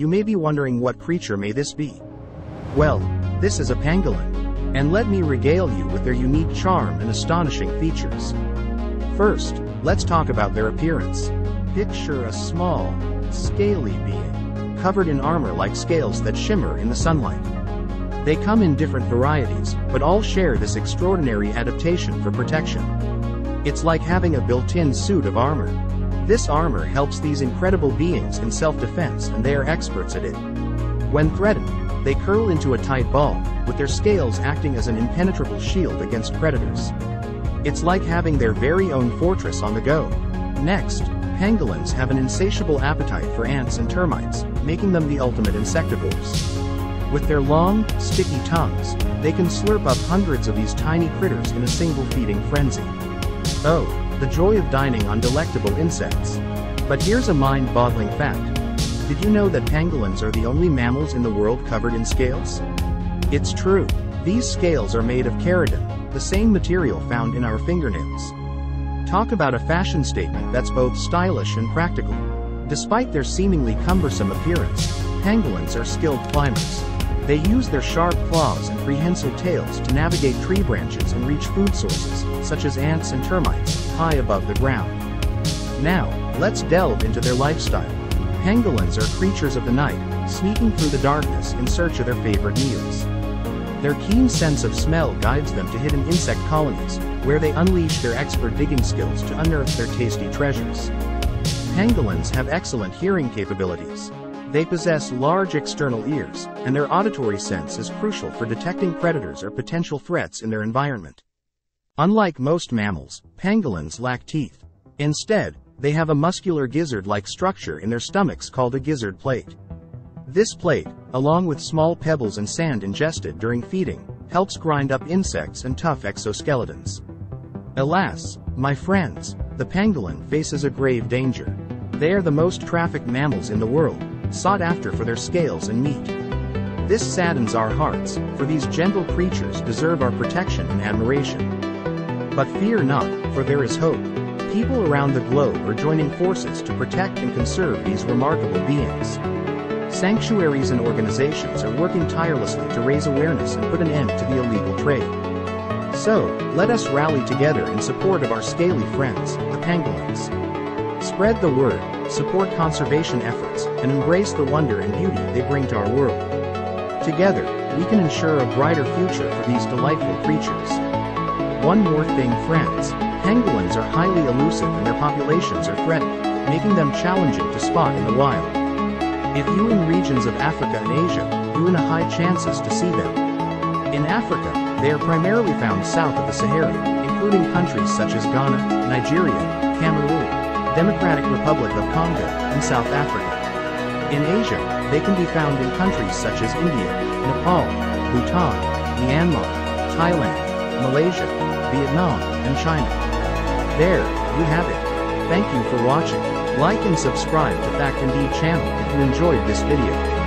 You may be wondering what creature may this be? Well, this is a pangolin. And let me regale you with their unique charm and astonishing features. First, let's talk about their appearance. Picture a small, scaly being, covered in armor like scales that shimmer in the sunlight. They come in different varieties, but all share this extraordinary adaptation for protection. It's like having a built-in suit of armor. This armor helps these incredible beings in self-defense and they are experts at it. When threatened, they curl into a tight ball, with their scales acting as an impenetrable shield against predators. It's like having their very own fortress on the go. Next, pangolins have an insatiable appetite for ants and termites, making them the ultimate insectivores. With their long, sticky tongues, they can slurp up hundreds of these tiny critters in a single feeding frenzy. Oh, the joy of dining on delectable insects. But here's a mind-boggling fact. Did you know that pangolins are the only mammals in the world covered in scales? It's true. These scales are made of keratin, the same material found in our fingernails. Talk about a fashion statement that's both stylish and practical. Despite their seemingly cumbersome appearance, pangolins are skilled climbers. They use their sharp claws and prehensile tails to navigate tree branches and reach food sources, such as ants and termites, high above the ground. Now, let's delve into their lifestyle. Pangolins are creatures of the night, sneaking through the darkness in search of their favorite meals. Their keen sense of smell guides them to hidden insect colonies, where they unleash their expert digging skills to unearth their tasty treasures. Pangolins have excellent hearing capabilities. They possess large external ears, and their auditory sense is crucial for detecting predators or potential threats in their environment. Unlike most mammals, pangolins lack teeth. Instead, they have a muscular gizzard-like structure in their stomachs called a gizzard plate. This plate, along with small pebbles and sand ingested during feeding, helps grind up insects and tough exoskeletons. Alas, my friends, the pangolin faces a grave danger. They are the most trafficked mammals in the world, sought after for their scales and meat. This saddens our hearts, for these gentle creatures deserve our protection and admiration. But fear not, for there is hope. People around the globe are joining forces to protect and conserve these remarkable beings. Sanctuaries and organizations are working tirelessly to raise awareness and put an end to the illegal trade. So, let us rally together in support of our scaly friends, the pangolins. Spread the word, support conservation efforts, and embrace the wonder and beauty they bring to our world. Together, we can ensure a brighter future for these delightful creatures. One more thing friends, pangolins are highly elusive and their populations are threatened, making them challenging to spot in the wild. If you in regions of Africa and Asia, you in a high chances to see them. In Africa, they are primarily found south of the Sahara, including countries such as Ghana, Nigeria, Cameroon, Democratic Republic of Congo, and South Africa. In Asia, they can be found in countries such as India, Nepal, Bhutan, Myanmar, Thailand, Malaysia, Vietnam, and China. There, you have it. Thank you for watching. Like and subscribe to Fact Indeed channel if you enjoyed this video.